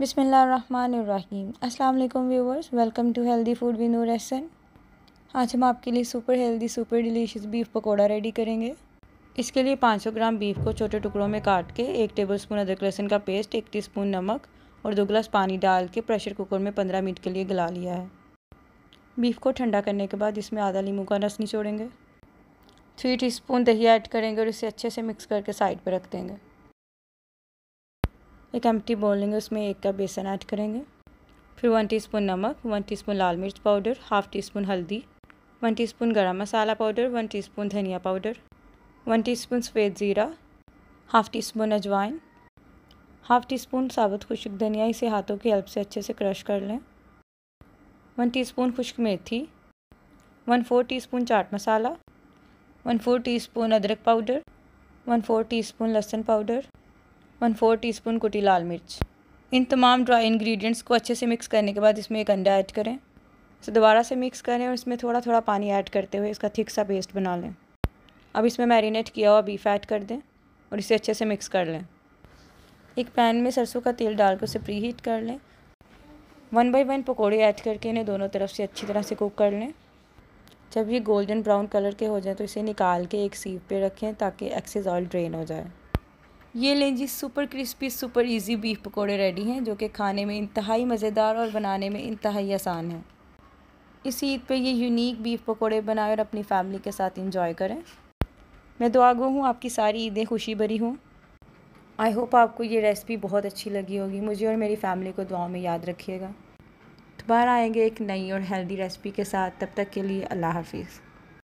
बिसमीम अस्सलाम वालेकुम viewers, welcome to healthy food with Noor Ehsan. आज हम आपके लिए super healthy, super delicious beef pakora ready करेंगे। इसके लिए 500 ग्राम बीफ को छोटे टुकड़ों में काट के एक टेबलस्पून अदरक लहसुन का पेस्ट, एक टीस्पून नमक और दो गिलास पानी डाल के प्रेशर कुकर में 15 मिनट के लिए गला लिया है। बीफ को ठंडा करने के बाद इसमें आधा लीमू का रस निचोड़ेंगे। थ्री टी दही ऐड करेंगे और इसे अच्छे से मिक्स करके साइड पर रख देंगे। एक एम्प्टी बोल लेंगे, उसमें एक कप बेसन ऐड करेंगे। फिर वन टीस्पून नमक वन टीस्पून लाल मिर्च पाउडर हाफ़ टी स्पून हल्दी one teaspoon garam masala powder one teaspoon धनिया पाउडर वन टीस्पून सफ़ेद ज़ीरा हाफ़ टी स्पून अजवाइन हाफ़ टी स्पून साबुत खुश्क धनिया इसे हाथों की हेल्प से अच्छे से क्रश कर लें। वन टी स्पून खुश्क मेथी one four teaspoon chaat masala one four teaspoon अदरक powder one four teaspoon लहसुन पाउडर वन फोर टीस्पून कुटी लाल मिर्च। इन तमाम ड्राई इंग्रेडिएंट्स को अच्छे से मिक्स करने के बाद इसमें एक अंडा ऐड करें। इसे दोबारा से मिक्स करें और इसमें थोड़ा थोड़ा पानी ऐड करते हुए इसका थिक सा पेस्ट बना लें। अब इसमें मैरिनेट किया हुआ बीफ ऐड कर दें और इसे अच्छे से मिक्स कर लें। एक पैन में सरसों का तेल डालकर उसे प्री हीट कर लें। वन बाई वन पकौड़े ऐड करके इन्हें दोनों तरफ़ से अच्छी तरह से कुक कर लें। जब ये गोल्डन ब्राउन कलर के हो जाए तो इसे निकाल के एक सीव पे रखें ताकि एक्सेस ऑयल ड्रेन हो जाए। ये लें जी super crispy super easy beef पकोड़े रेडी हैं, जो कि खाने में इंतहाई मज़ेदार और बनाने में इंतहाई आसान है। इस ईद पे ये यूनिक बीफ पकोड़े बनाएँ और अपनी फैमिली के साथ इंजॉय करें। मैं दुआ गो हूँ, आपकी सारी ईदें खुशी भरी हूँ। आई होप आपको ये रेसिपी बहुत अच्छी लगी होगी। मुझे और मेरी फैमिली को दुआओं में याद रखिएगा। दोबारा आएँगे एक नई और हेल्दी रेसिपी के साथ। तब तक के लिए अल्लाह हाफिज़।